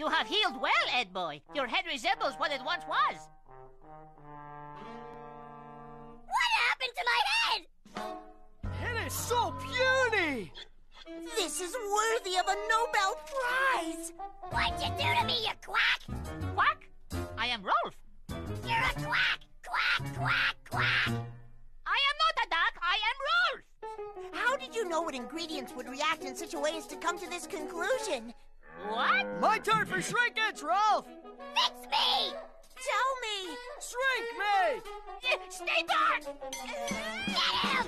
You have healed well, Ed boy. Your head resembles what it once was. What happened to my head? It is so puny! This is worthy of a Nobel Prize! What'd you do to me, you quack? Quack? I am Rolf. You're a quack! Quack, quack, quack! I am not a duck. I am Rolf. How did you know what ingredients would react in such a way as to come to this conclusion? What? My turn for shrinkage, Rolf! Fix me! Tell me! Shrink me! Stay back! Get him!